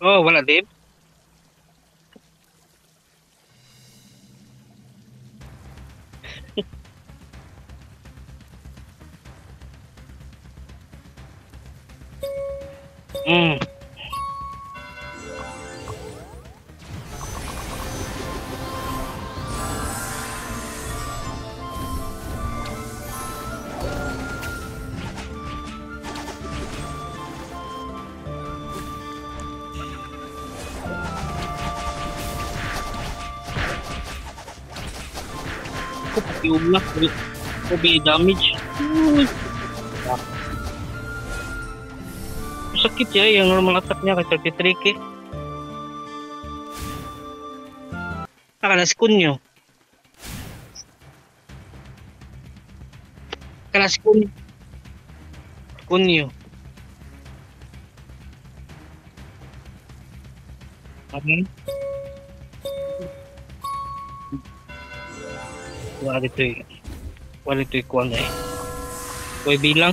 Oh, wala din. Mm. lah lebih damage. Sakit ya yang meletaknya kacau fitriki karena skunyo karena skunyo skunyo Okay. Wala dito eh. Wala dito eh kuwan eh. Kuy bilang.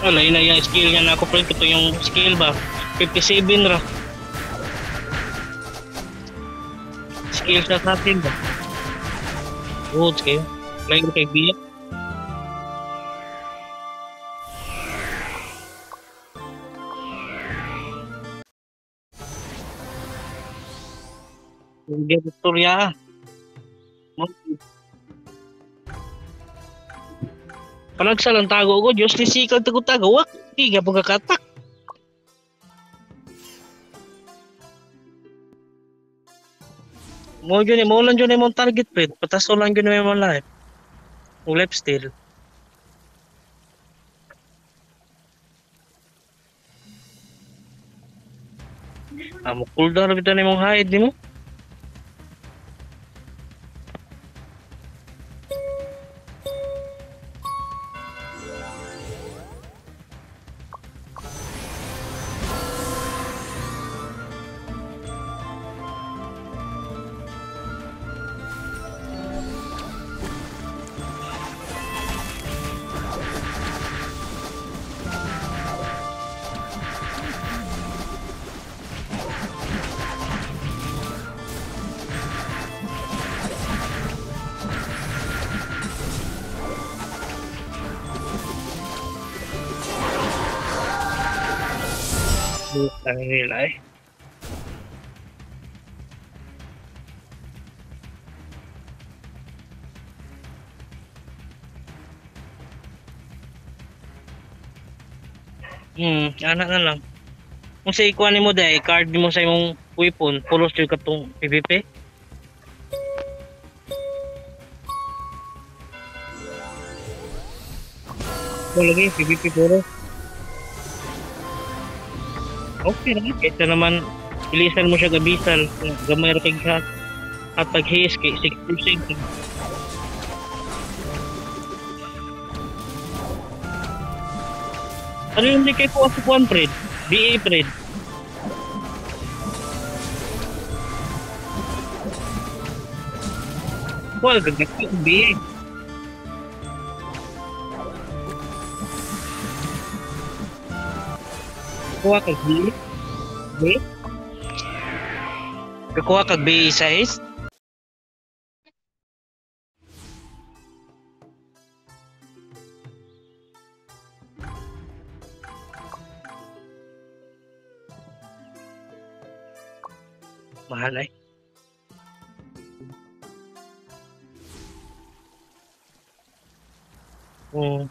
Wala yun na yung skill niya na ako pre. Ito yung skill ba? 57 ra. Skill sa natin ba? Good kayo. Lain kay dia betul ya. Panagsalan tago ko Diyos ni sikal tago tagawak di nga pagkakatak mo yun mo lang yun yung target pet pataso lang yun yung life o left still. Amo cooldown ra bitan imong hide di mo. Anak na lang. Kung sa ikuha ni mo dahil, card mo sa imong weapon, pulos yung katong PVP. Ito lagi, PVP puro. Okay na, kaysa naman ilisan mo siya gabisal, gamay ra kay hat at paghis kay 6%. Ano yung hindi kay kuha sa kuhan, Fred? BA, Fred. Kuha, gagak yung BA. Kuha kag BA. BA? Kakuha kag BA size? Mahal ay. Hmm.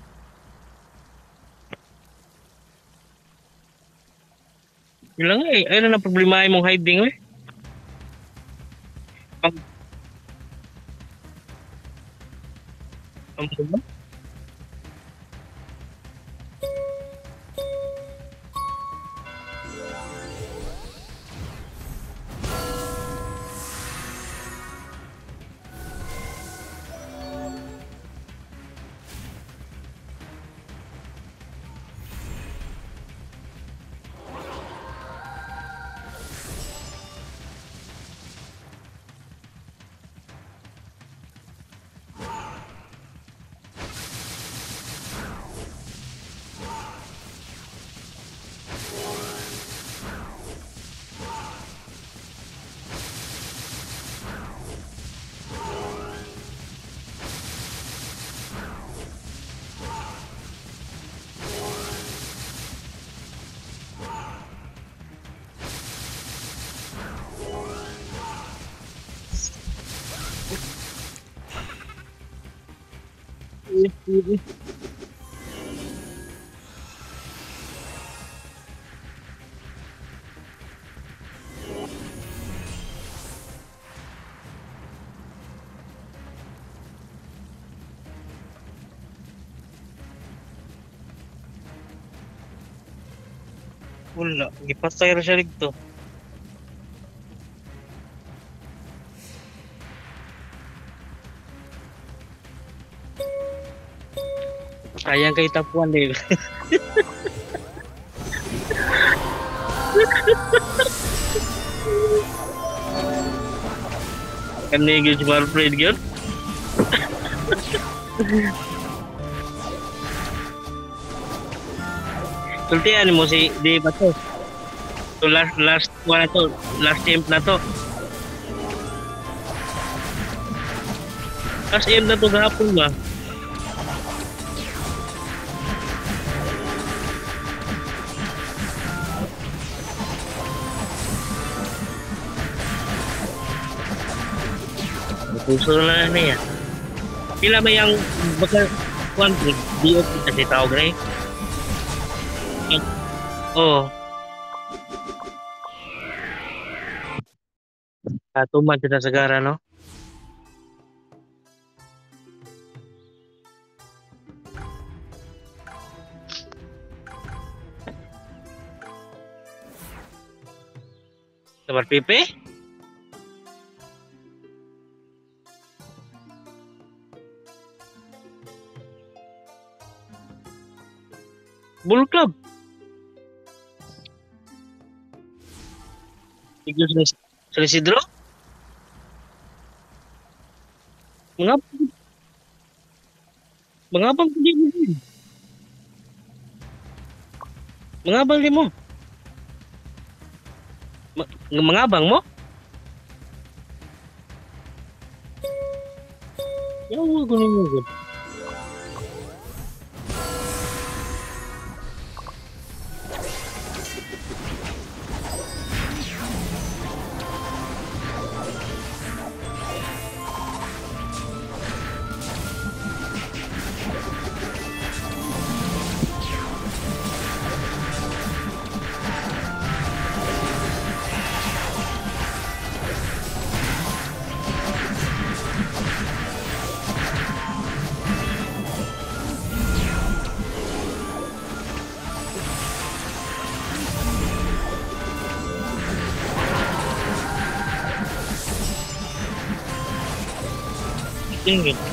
Yun lang eh. Ayun na problema mong hiding eh. Wala, gipatay ra siya dito. Ah, Sayang ke Tapuan deh. kan nih cuma print kan Sulti ano mo si di ba to? Last last one tuh? to, last team na to. Last champ na to gahapon ba? usul na na ya, Pila ba yung baka kuan di op kasi tawag na eh. Oh. Ah, Katuman kita segara no. Sabar pipi? Bull Club. Selisih draw. Mengapa? Mengapa begini? Mengabang limo? Meng mengabang mo? Ya Allah, gue singing eh.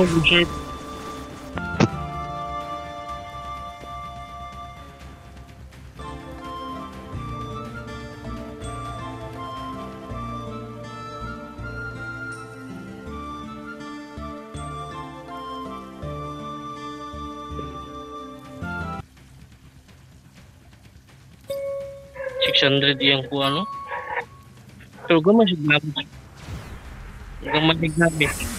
mau hujan Six hundred yang kuano. Pero gue masih sa gue masih sa.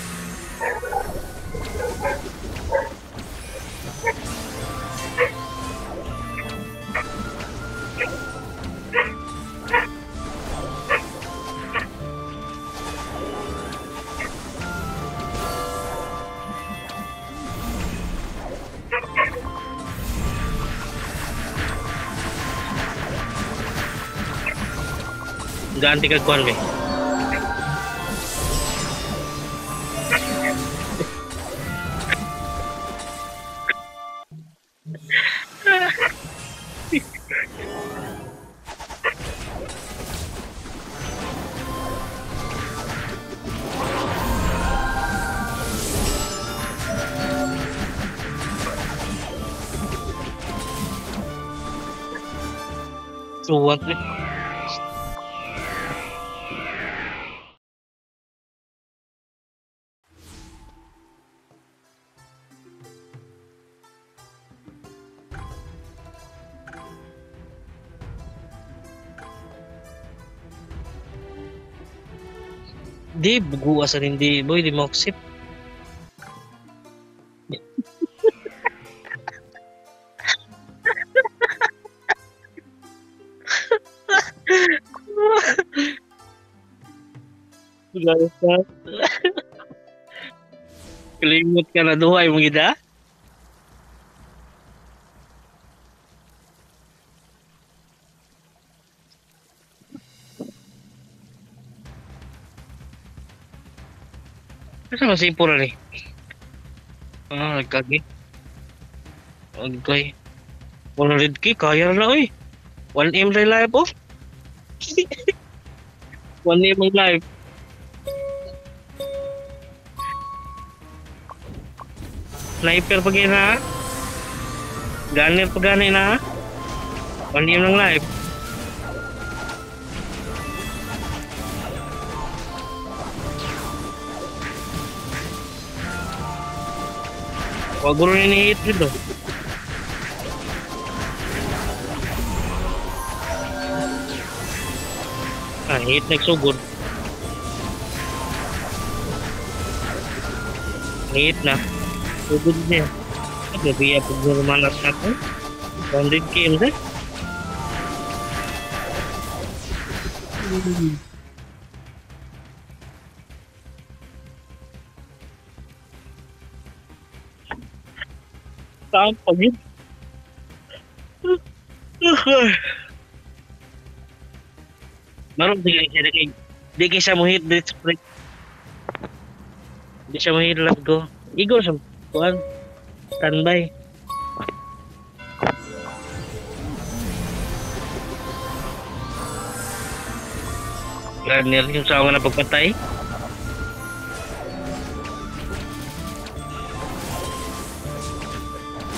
ganti kekuan ke. Suwat nih. Di, buguasan hindi, boy, di accept. Guys, ha? Kalimot ka na duhay mong gida? Kasi masipo na ni. Ah, nagkagi. Okay. 100k, kaya na oy. 1M na live oh. 1M ang live. Sniper pa gina ha? Gunner pa gani na ha? 1M ng live. Wah ini itu loh. Ah, hit next ugun. Hit nah. Ugunnya. Jadi ya penjuruman satu. Bandit kill deh. Hmm. Eh. Saan pa yun? Maroon di kayo siya kay di kayo siya mo hit blitz break. Di siya mo hit love go. Igo sa kuan. Standby. Ganyan yung sa mga napagpatay.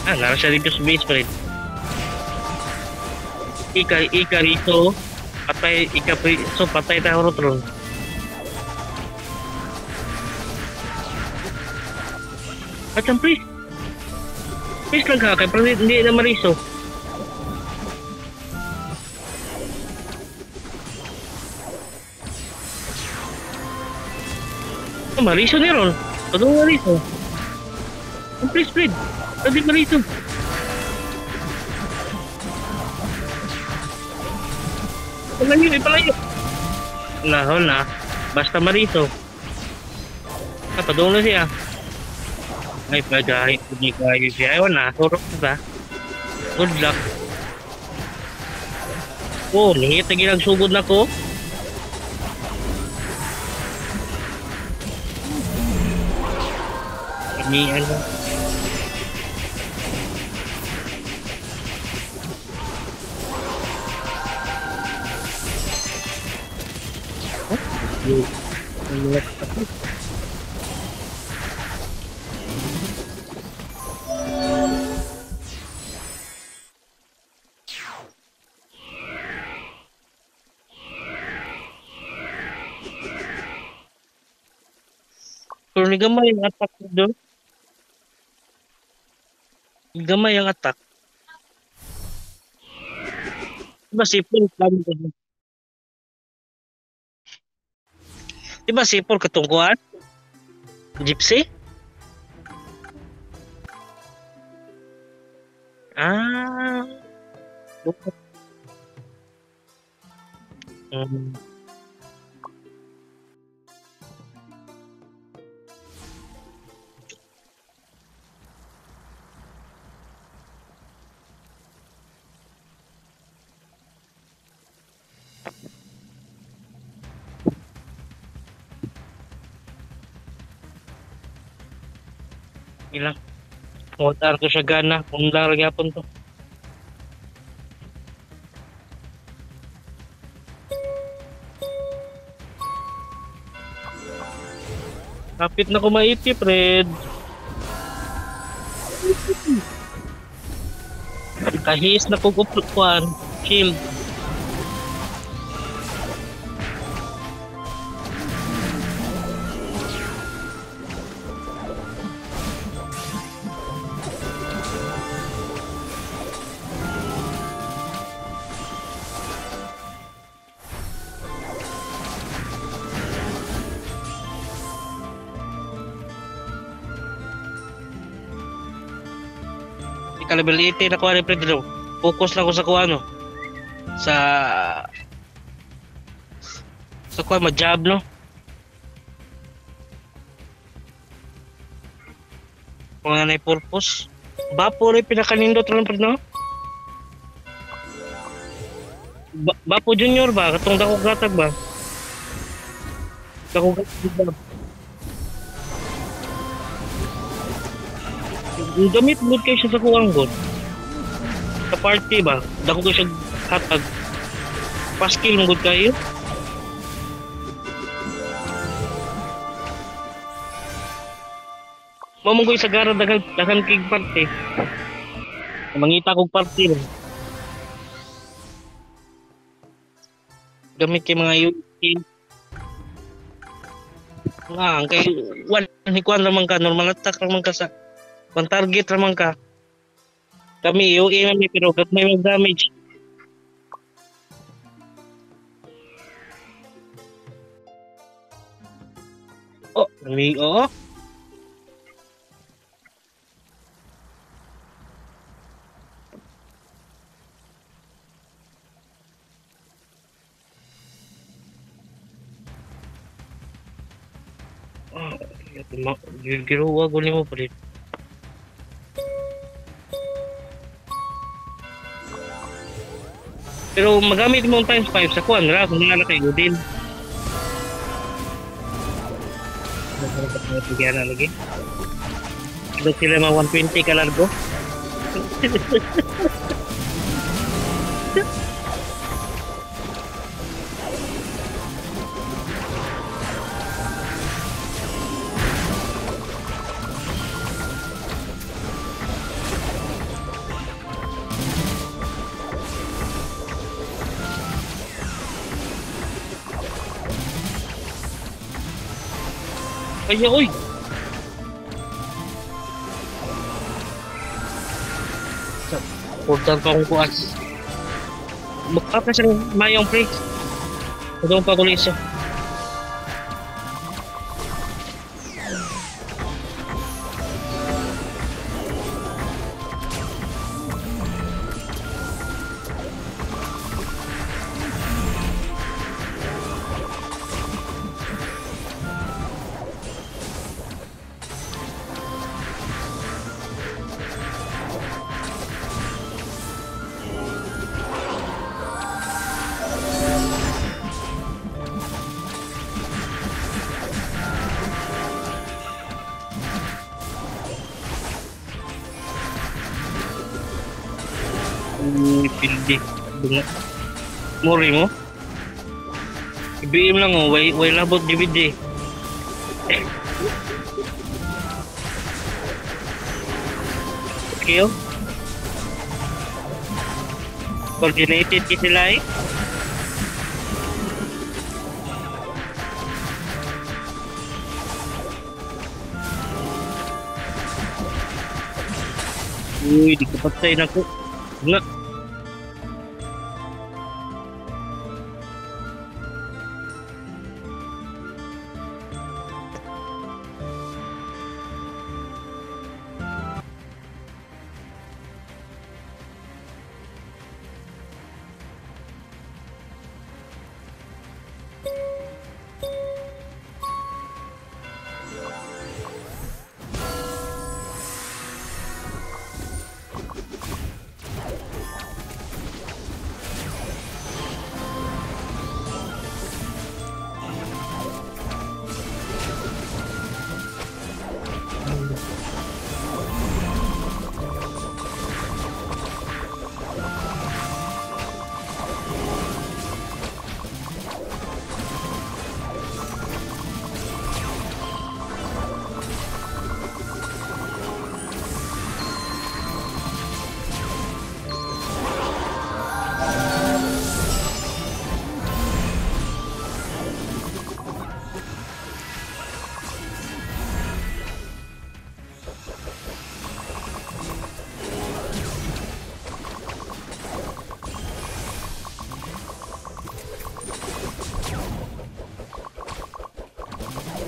Ah, naroon siya dito sa base pa rin. Ika, ika rito. Patay, ika so patay tayo rotron. At ang priest. Priest lang kakay, pero hindi, na mariso. Mariso ni Ron. Padung mariso. Ang priest. Pwede mariso. Palayo, ipalayo. Na, na. Basta marito. Ah, padung na siya. Ay, pagahit ko di kayo siya. Ayaw na, turok ba? Good luck. Oh, nihit na ginagsugod na ko. Ini ano. you look Pero ni itu ang attack do. masih pun attack. Diba Di Masipol ketungguan. Gypsy. Ah. Hmm. Ilang motor ko siya gana kung lang gyapon to Kapit na ko maipip, Red. Kahis na kog uplukuan. Shield. Level 80 na kuha ni Pedro. Focus lang ko sa kuha no. Sa sa kuha ma-job no. Kung ano yung purpose. Bapo rin pinakanindot lang Pedro no. Ba Bapo Junior ba? Katong dako gatag ba? Dako gatag ba? Gamit mo kayo siya sa kuwang god. Sa party ba? Dako kayo siya hatag. Paskil mo god kayo. Mamunggoy sa gara dagan dagan kig party. Mangita kog party ba? Gamit kay mga UT. Nga, kay one hikuan naman ka, normal attack naman ka sa one target naman ka. Kami, UE namin, pero kat may mag damage. Oh, may, oo. Ah, ginawa ko mo pa Pero magamit mo times 5 sa kuan ra kung nala kay Udin. Bigyan na lagi. Ito sila mga 120 ka Kaya, uy! Portal pa akong kuas. Mukha pa siyang mayong pre. Ito pa ko siya. Mori mo? IBM lang oh, way, way labot DVD. Okay oh. Coordinated ki sila eh. Uy, di ko patay na ko. Nga.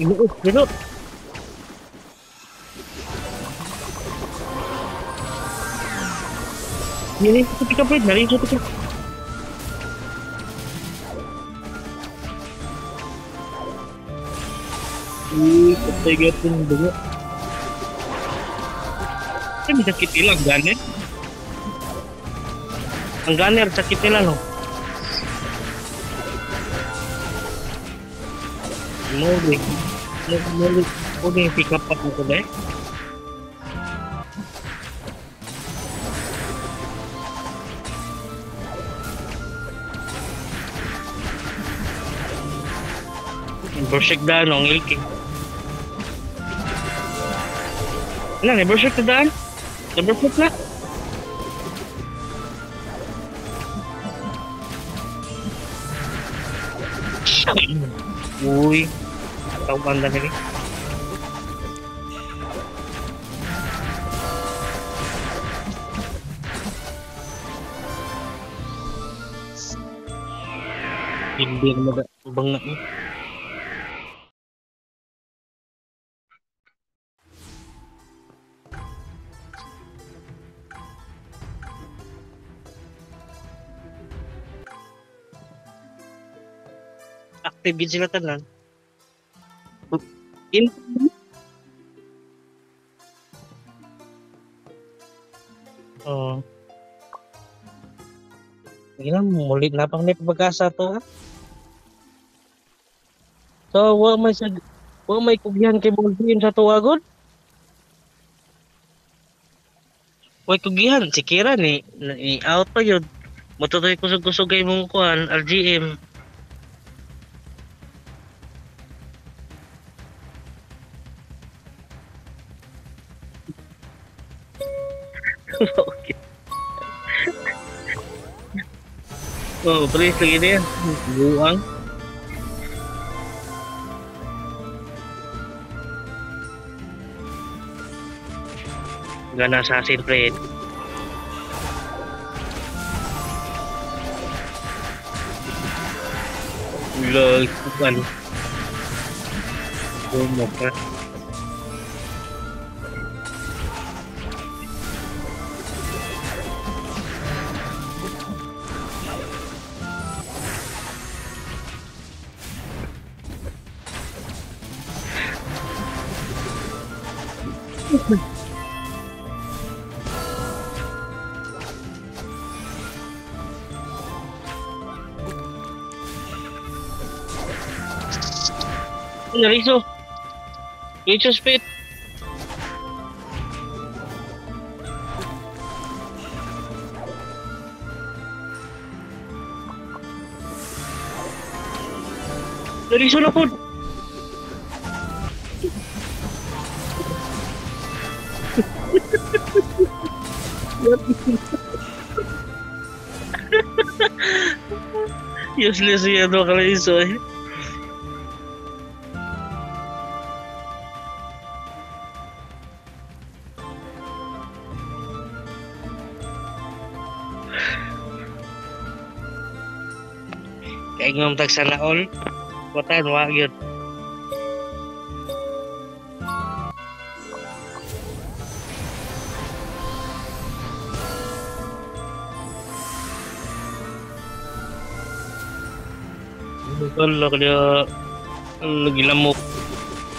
Reload. Ini satu pickup rate, nyari satu pickup. Ih, ketiga pun dulu. Kita bisa kit hilang, gannya. Angganer, sakit loh. Muli. Muli, pick up up ko ba eh? Bershek daan ang ilki. Ano, ni Bershek na daan? Foot na? Gundam ini Indian muda banget nih aktif gigi lah In Oh. Ina mulit na pang may pagkasa to ha. So wa may sa wa may kugyan kay Bolvin sa tuwa god. Wa kugyan si Kira ni, ni out pa yun. Matutoy kusog-kusog kay mong kuan RGM. Oh, please lagi dia. Buang. Gana assassin friend. Lol, bukan. Bumok ka. Nariso. Richo spit. Nariso na po. Useless yan kalaiso eh. Kaya ngom tag sana all. Kutan wa gyud. Betul lah dia lagi lamuk.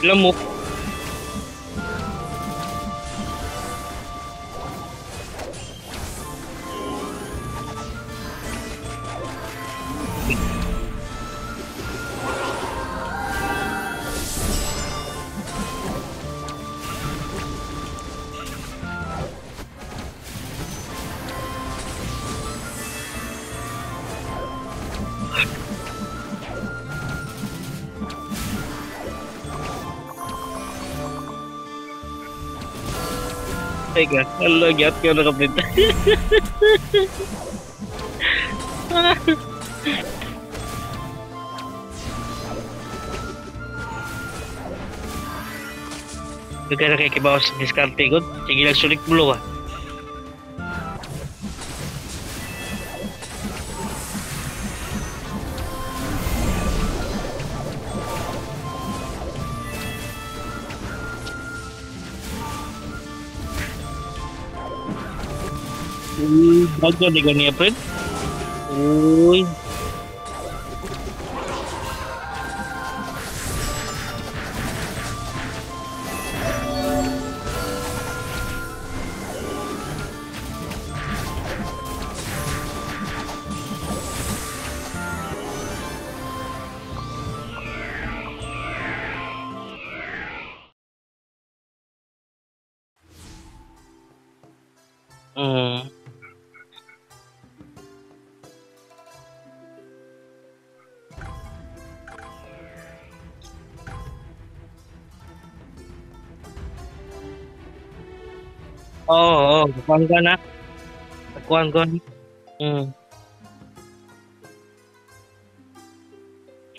Lamuk. Kalau giat ज्ञात क्यों लगा अपने kayak ke bawah sekarang ikut, tinggi langsung ah. saja di Goni April. Uy. Eh, Oo, oo. Kukuhan ka na. Kukuhan ko.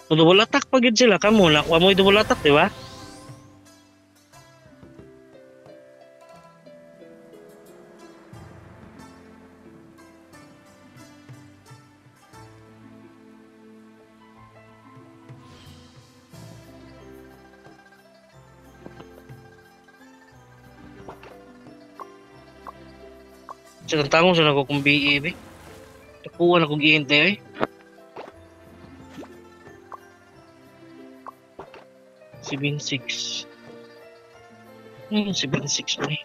Double attack pa gid sila kamo na kuha mo attack, di ba? Tangong sa nako kung BE be. Tapuan ako gihintay eh. Seven six. Hmm, seven six na eh.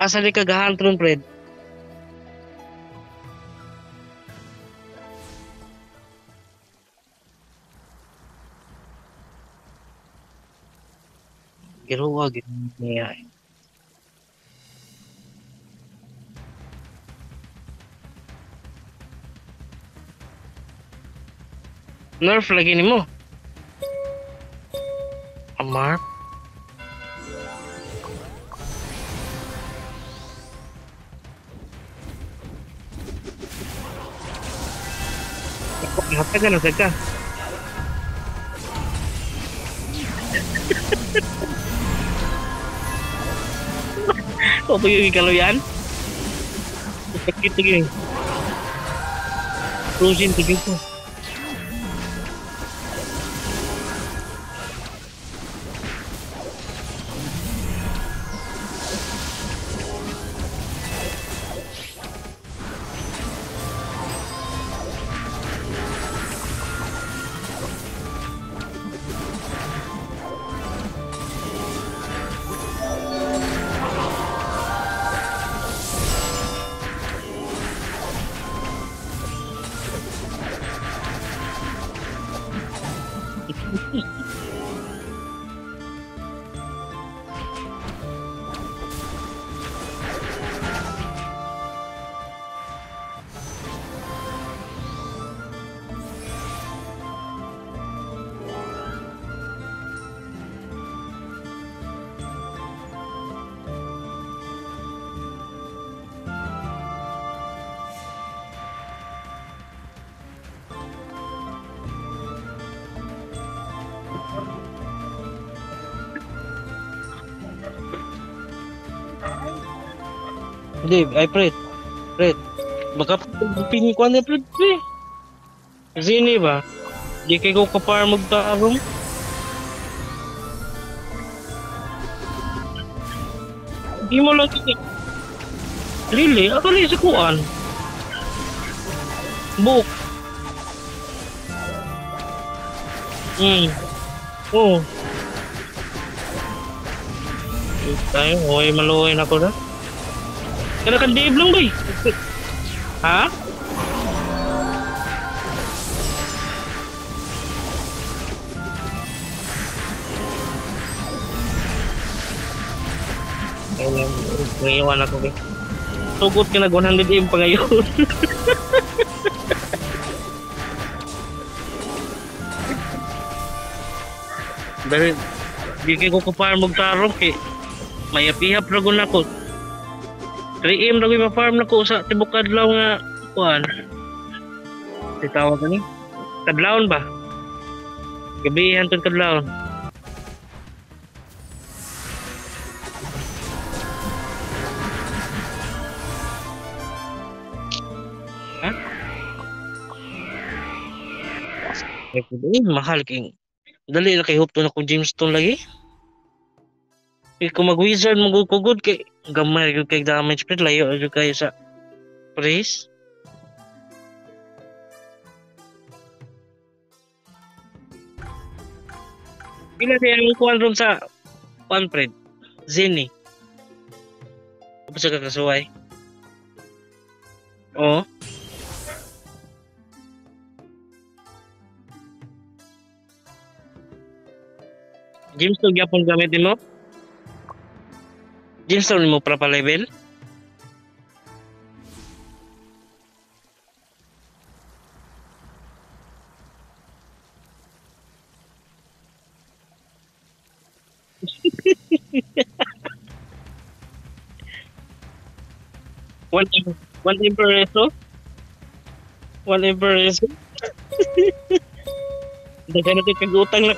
Asa ni kagahantron, Fred? wah gitu. Ya nerf lagi nih mu amar Kok ngapain kan, Zeka? Ka. Kau pergi kalau yan? Sakit lagi. Frozen tu gitu. Hindi, ay Fred. Fred. Baka pingin ko na Fred. Pre. Kasi ini ba? Di kay ko kapar magtaarong. Di mo lang kiki. Lili, ako sa kuan. Book. Hmm. Oh. Tayo, okay, maluhay na ko na. Kaya kan Dave lang ba eh? Ha? Ayun, ngayon ako eh. Tugot ka nag 100 M pa ngayon. Dahil di kay ko kapar magtarong kay may apihap ra gun Kay im lagi ma-farm na ko sa tibok adlaw nga kuan. Titawag ni. Kadlawon ba? Gabi hantod kadlawon. Ha? Mahal king. Dali na kay hupto na ko Jamestown lagi. Eh, kung mag-wizard mo kugod kay gamay yung kay damage spread layo yung kayo sa praise. Pila siya yung kuhan ron sa kuhan Fred? Zini. Ano sa kakasuway? Oo. Gemstone gyapon gamit mo? Jest to mimo prapa level. one one eso one eso Daghan natin kagutang na,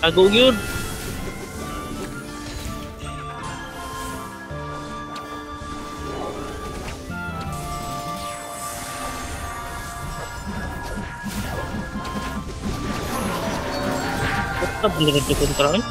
Agung yun. Apa beneran dikontrolin?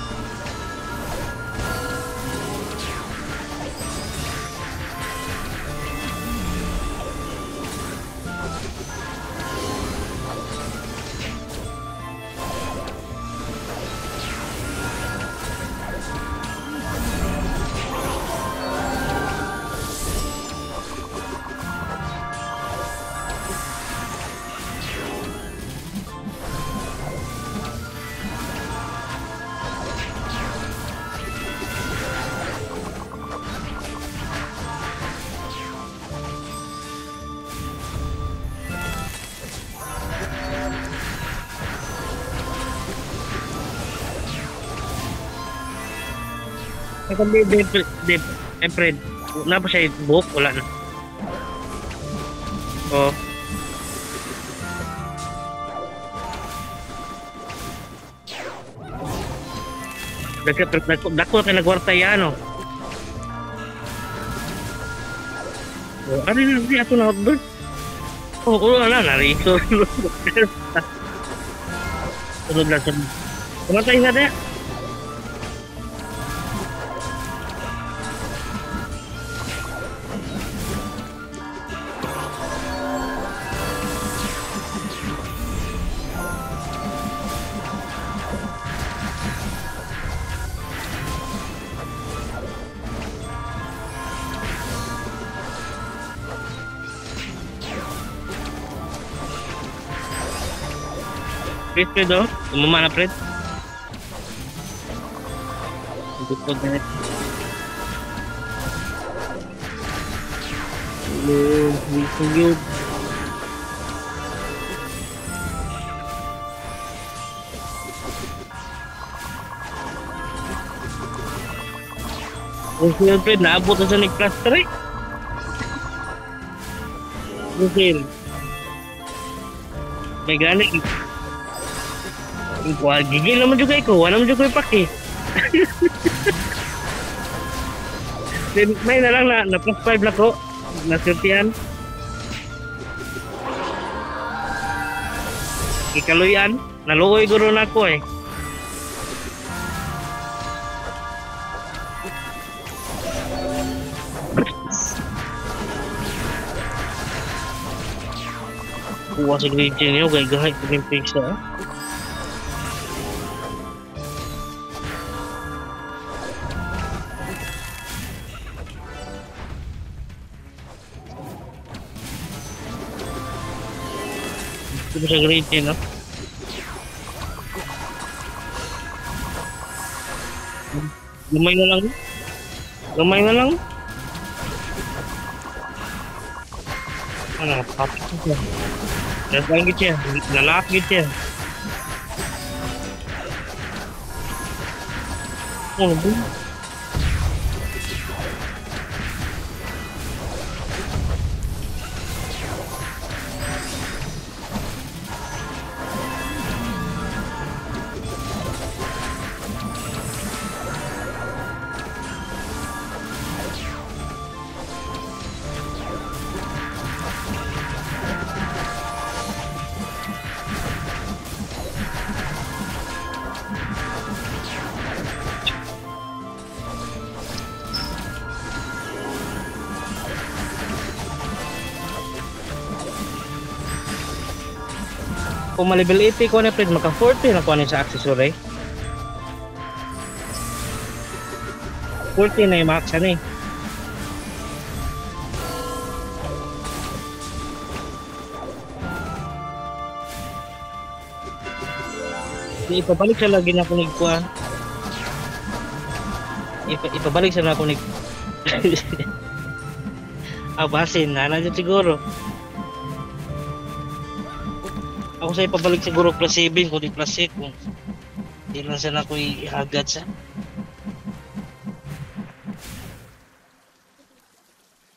Di di di Efred. Na pa siya buhok wala na. Oh. Dako dako kay nagwarta yan oh. Oh, ano na di ato na doon? Oh, oh, wala na rito. Sunod na sunod. Kumatay nga daya. Fred, Fred, oh. Umama na, Fred. Gusto na rin. Hello, gusto yun. Gusto yun, Fred. Naabot na sa nag-cluster eh. Gusto yun. May galing. Wah, gigil naman juga ikaw. Wala naman juga ipaki. Then, may na lang na, na plus 5 na ko. Nasurtihan. Ikaluyan. Naluoy guro na ako eh. Kuha sa grade niyo, gay gahay ko yung pizza. ah. Ito sa grade niyo, no? Gamay na lang. Gamay na lang. Ano, patik ko siya. Nasaan git siya? Nalak git siya. Oh, bu. Kung ma-level 80 ko na pre, maka 40 na ko ni sa accessory. 40 na yung max ano eh. Di ipabalik sa lagi na kunig kuan. Ipa, ipabalik sa na kunig. ah, basin na na siguro. Ako sa ipabalik siguro plus 7 kung di plus 8 kung di lang sana ko ihagad sa.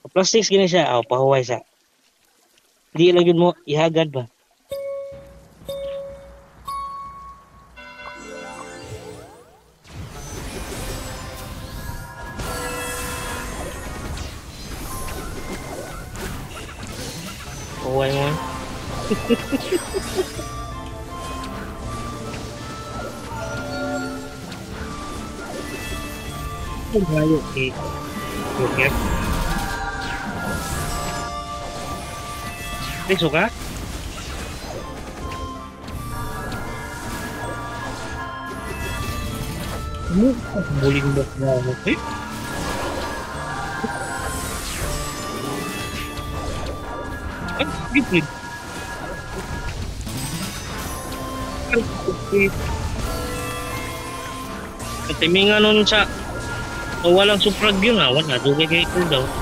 Plus 6 gini siya, aw pahuway sa. Di lang yun mo ihagad ba? Eh? Ay, gipid. Katimingan nun sa o walang suprag yun ah, wala, dugay kay ito daw.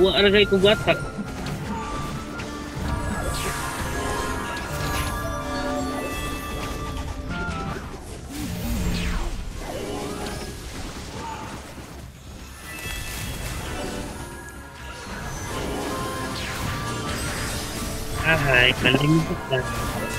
Ủa, ở đây cũng quá thật. Ah, I can't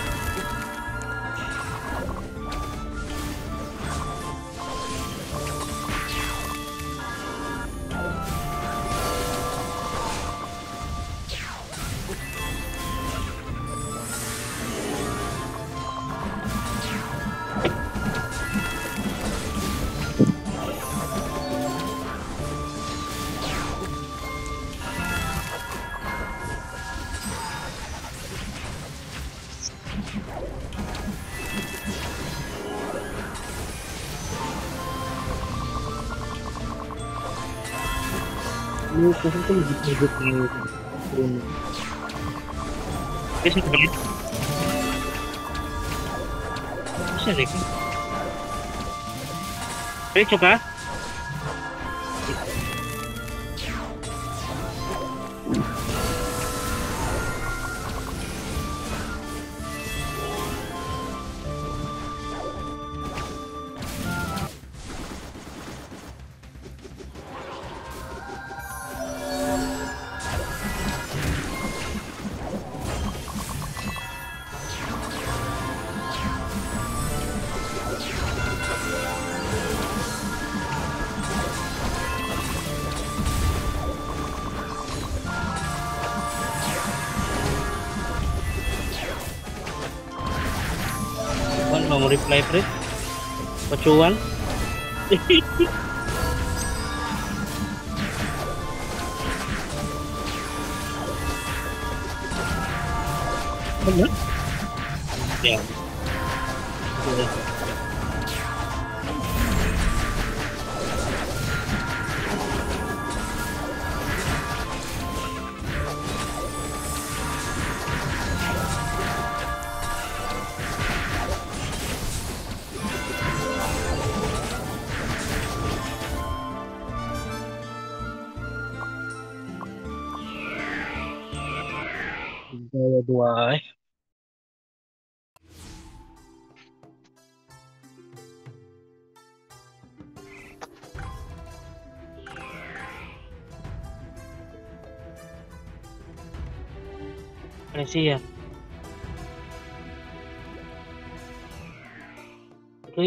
kasi ito magigit ng Bruno. Kasi ito balit. Siya rin. Diretso ka? reply free. pacuan. Hehehe. Ya. Garcia. So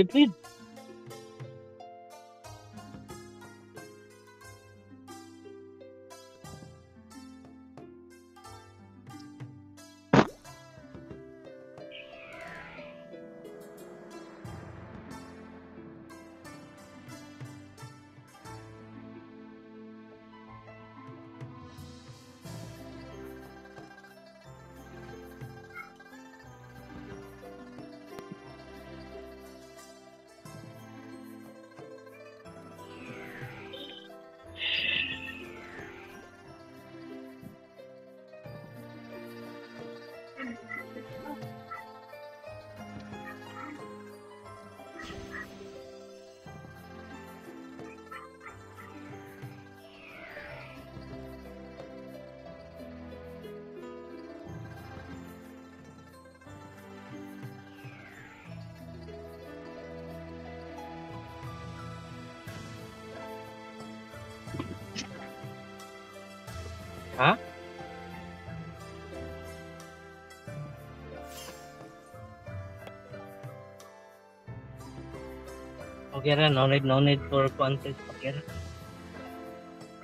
Okay ra, no need, no need for content. Okay ra.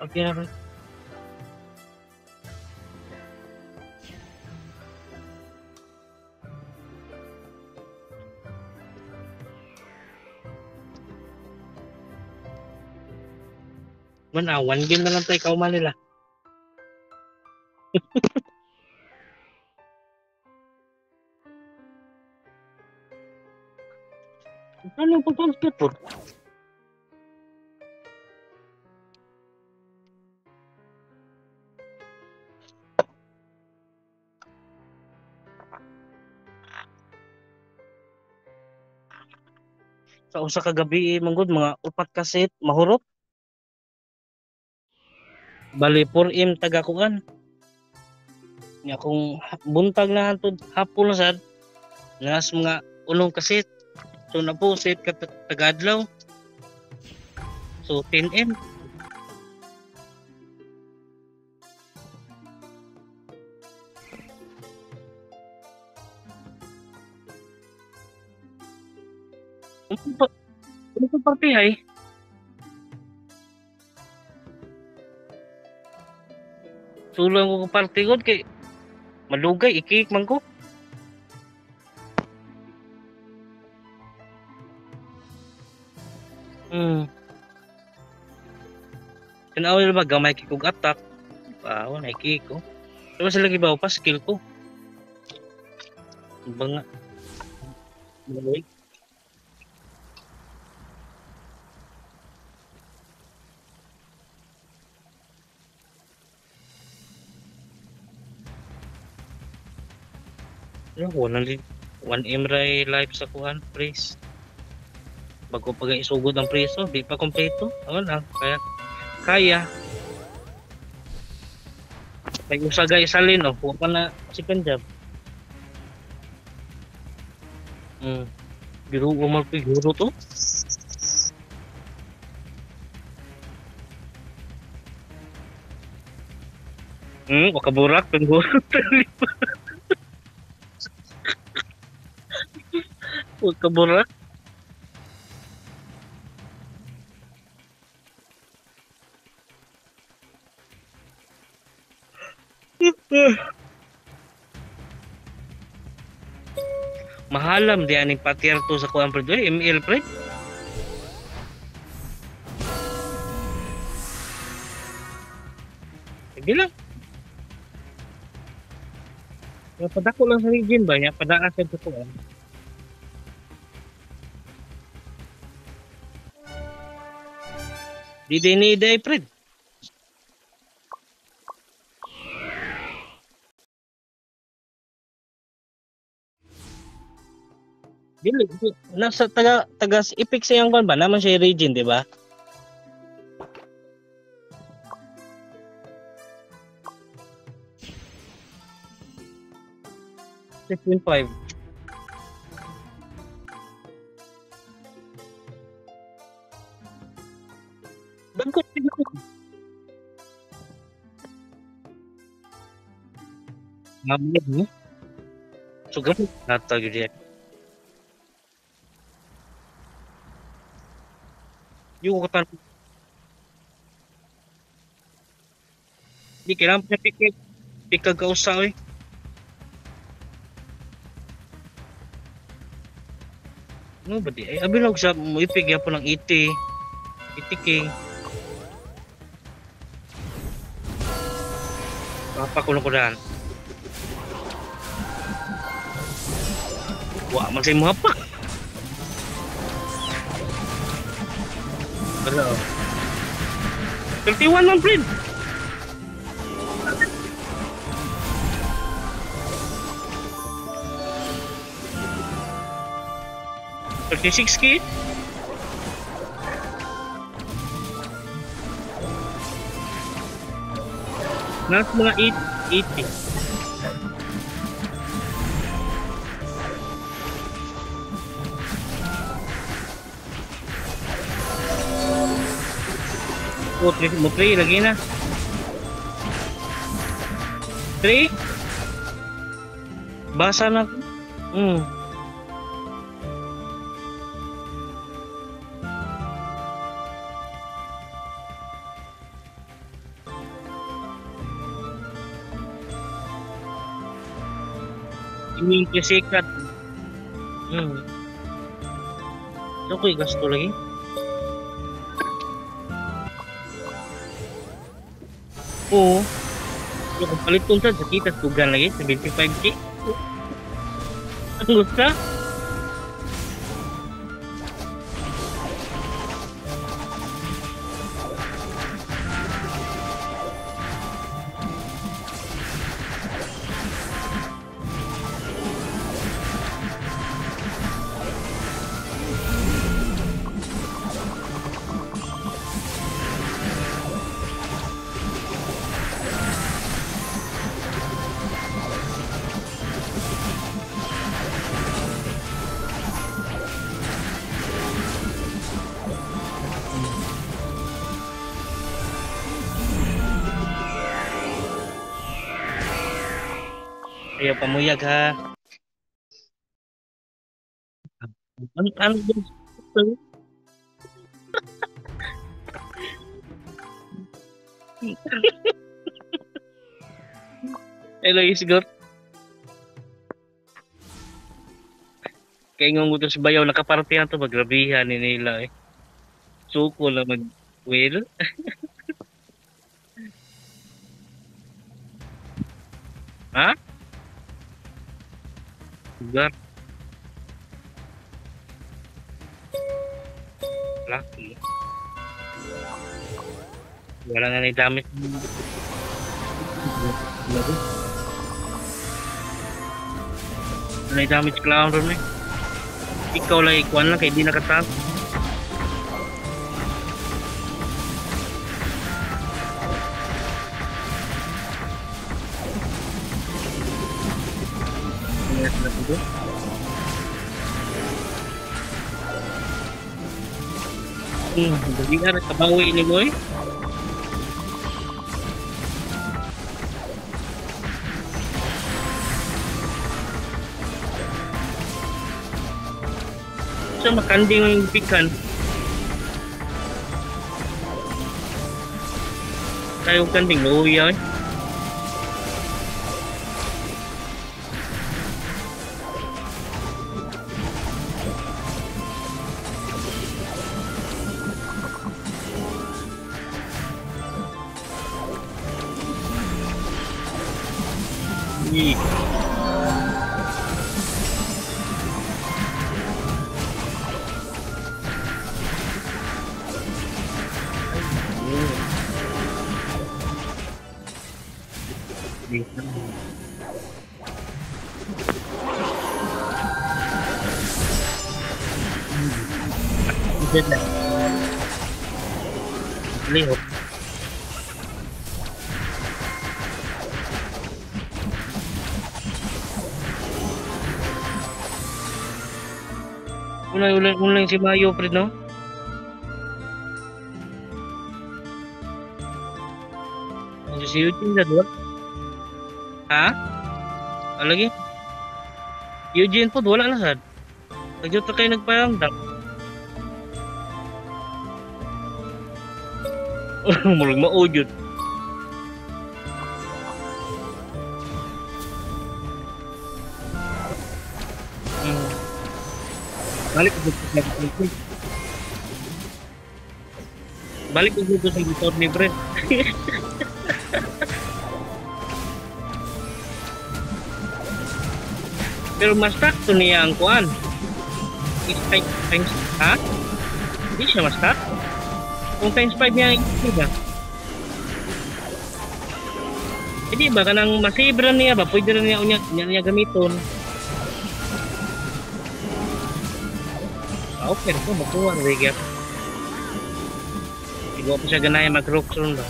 Okay ra. Man, ah, one game na lang tayo kauman nila. Sa usa ka gabi eh, manggod mga upat ka mahurot. Bali 4M taga kuan. Nya kung buntag na hantod hapon sad nas mga ulong ka set. So na po set ka tagadlaw. So 10M. Partihay? Sulang ko party god kay malugay ikik man ko. Hmm. Tanaw ba gamay kay kog attack. Wow, na ikik ko. Pero sila gibaw pa skill ko. Banga. Malugay. Ano ko, nang 1M ray live sa kuhan, praise. Bago pag isugod ang preso, di pa kompleto. Ano lang, kaya, kaya. May usaga isalin, oh. Huwag pa na si Punjab. Hmm. Guru umar guru to. Hmm, wakaburak, pengguro. Wakaburak. Mahalam di aning patier to sa kuan pre Uy, ML pre. Sige lang. Yung padako lang sa region ba niya, padaan sa. Di ni day pre. Dili, di- nasa taga taga ipik sa yang ba naman siya region, di ba? Bangkut, bangkut. 何そう、ガムになったわけで。Yung kata Hindi kailangan pa pikit. Pikag ka usaw eh. Ano ba di? Ay, abilag siap mo ipigya po ng Iti 80k. apa kuno kudaan? wah masih mau apa? Hello. 31 non print Thirty-six kid. Nasa mga 8, 80. Oh, 3 mo 3 lagi na. 3 Basa na. Hmm. Isikat. Hmm. Okay, gas ko lagi. Oh. Oo. Yung palit ko sa sakit at tugan lagi, 75k. Ang gusto. Ayaw pamuyag ha. Ano, ano? Hello, Isgot. Kaya mo si Bayaw, nakaparte na to, magrabihan ni nila eh. Suko na mag well. ha? Sugar. Lucky. Wala na ni damit. Wala na damage clown ron eh. Ikaw lang ikuan lang kaya di nakatap. chứ Hmm, bigyan at kabawi ni Boy. So, makanding pikan. Kayo kanding luwi ay. Eh. Si Mayo, Fred, no? Si Eugene na doon? Ha? Alagi. Eugene po, wala na sad. Nagyot na kayo nagparamdam. Murag maudyon. Balik dito sa motor. Balik ko dito sa motor ni Brent. Pero mas sakto niya ang kuan. Is times, times, ha? Siya mas sakto. Kung times 5 niya, hindi ba? Hindi ba, kanang masibra niya ba? Pwede rin niya, niya, niya gamiton. Ah, okay, ko, magkuha na rin Siguro pa siya ganaya mag-rockson ba?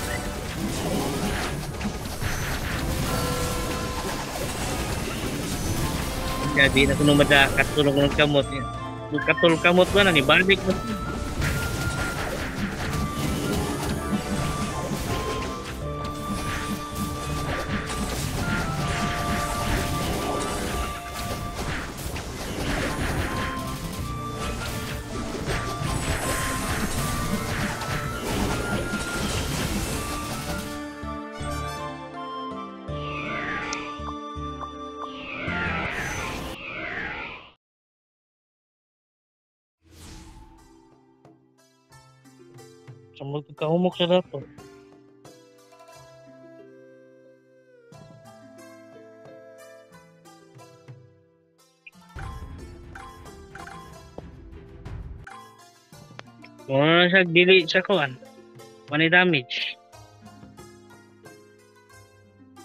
Jadi na kuno mada katulong ng kamot. Katul kamot ba na ni balik. 重さだと。Wala na siya dili sa kuan. Wala damage.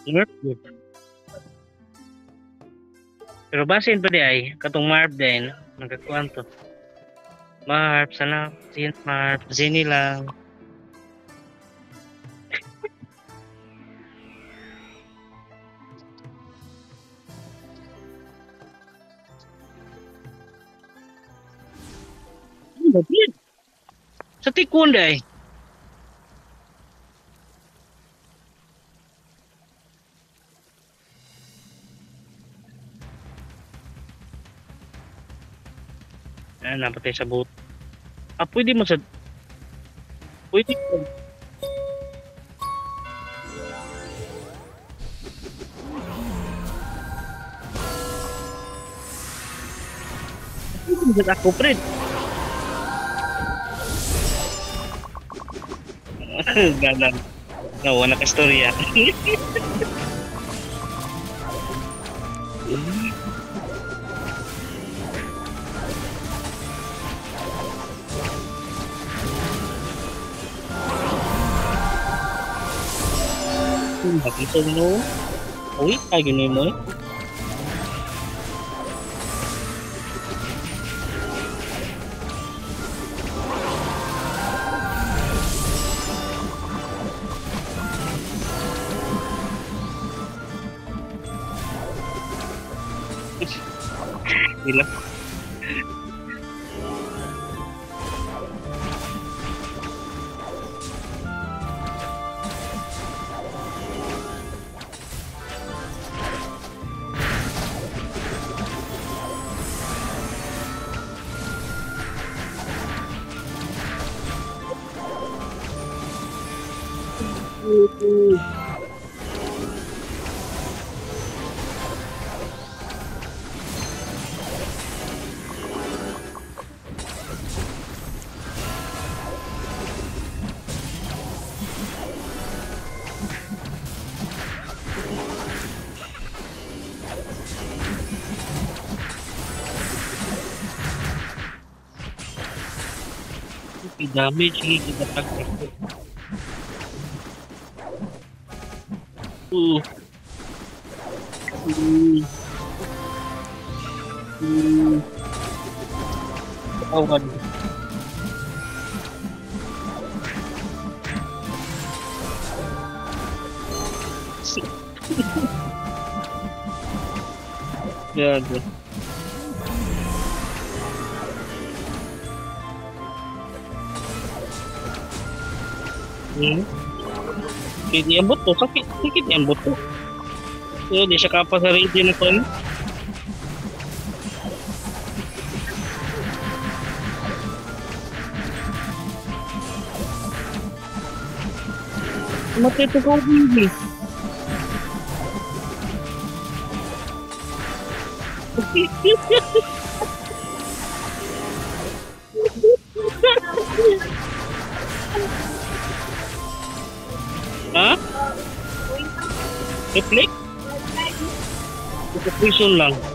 Ya? Nerf good. Pero basin pa di ay, katong marp din, Magkakuan to. Marp, sana, marp, zini lang. Pin? Sa tikon day. Ah, napatay sa boat. Ah, pwede mo sa... Pwede ko. Pwede mo sa ako, Fred. Galang. Nawa na ka storya. Bakit no? Uy, tayo ni mo eh. damage ini kita pakai. Uh. diambot butuh sakit sakit diambot butuh so di siya kapas sa region na to Matay tu kong hindi. Hehehehe ha? Reflect? Prison lang.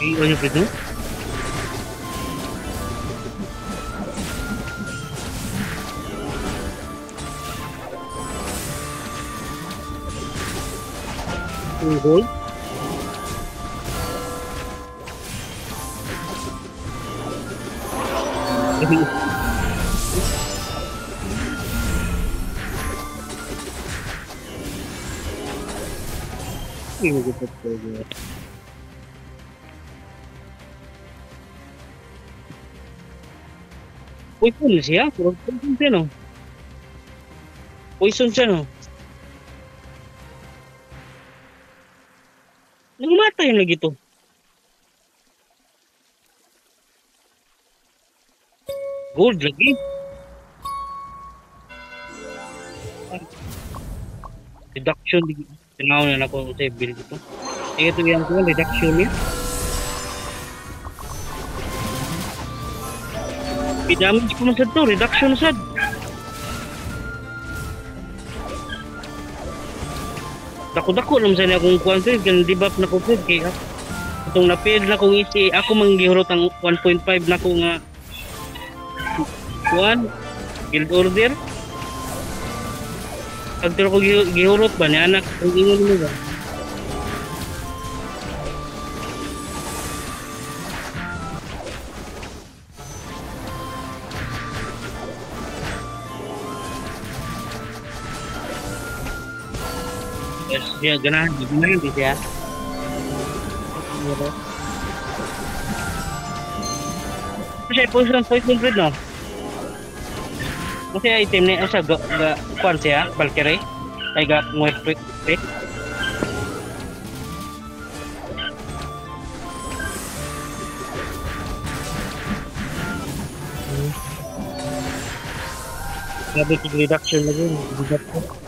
Ih, olha pra tu. Um gol. Ih, eu vou fazer. Poison siya? Poison siya, no? Poison siya, no? Nangumatay na gito. Gold lagi. Reduction. Tinaw na ako sa bill dito. Eh, ito yung reduction niya. I-damage ko man sa to, reduction sad. Dako-dako naman sa niya akong kuwan ko, kan debuff na ko po, kaya itong na-fail na kong isi, ako manggihurot ang 1.5 na ko nga kuwan, guild order. Pagturo ko gihu- gihurot ba ni anak, kung ingon mo ba? Dia ganahan, ganahan di siya. Kasi poison, poison breed no? Kasi item ni asa ga ga kwan siya, Valkyrie. Ay ga ngwet quick quick. Grabe yung reduction na yun. Bigat ko.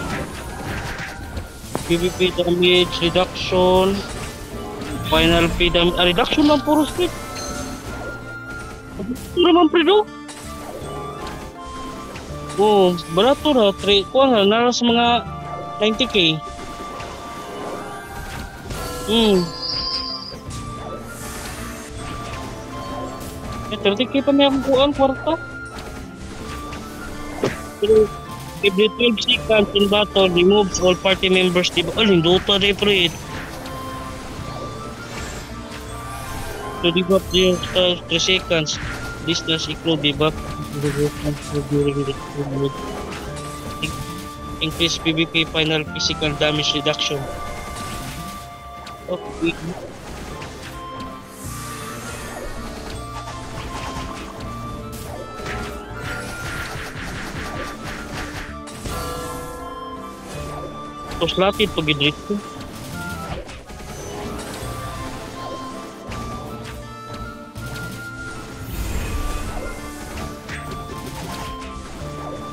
PvP damage reduction. Final P damage ah, reduction lang puro split. Ito naman pre. Oh, barato na. Tre, kuha na, nara sa mga 90k. Hmm. Eh, 30k pa may akong kuhaan, kwarta. Pero, every 12 seconds in battle, removes all party members. Diba? Oh, linduta rin, pre. To debuff the uh, 3 seconds. This does equal debuff during the mode. Increase PvP final physical damage reduction. Okay. Tapos lapit pag i ko.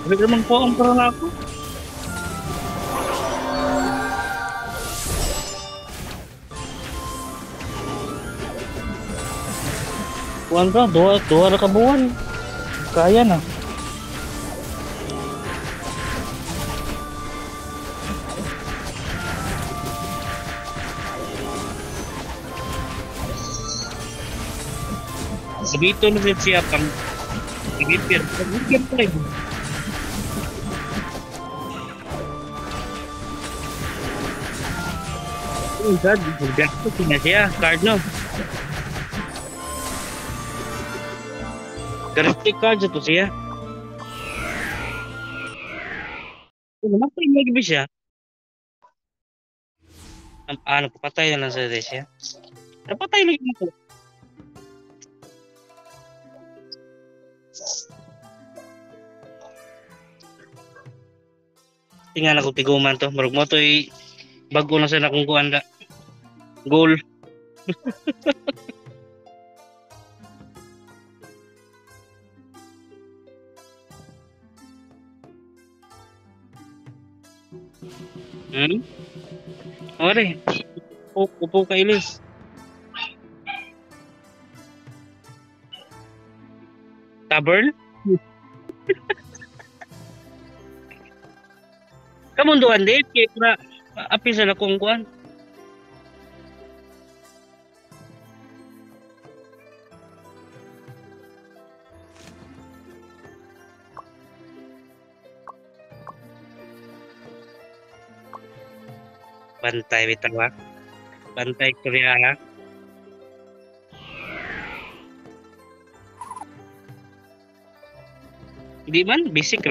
Sabi naman po ang para na ako. Kuhan ka, duha, duha na ka buwan. Kaya na. Dito na siya pang Pag-ipir. Pag-ipir pa rin. Oh God, gasto na siya. No. Corrective card ito siya. Oh, namatay mo gabi siya. Ano, papatay na lang sa siya. Napatay lang ako. Tingnan ako tiguman to. Marag mo to bago na sa nakong kuanda. Goal. hmm? Ore. Upo, upo ka ilis. Tavern? Kamunduan din, kaya na api sa lakong kuan. Bantay bitaw ha. Bantay Korea ha. Di man, basic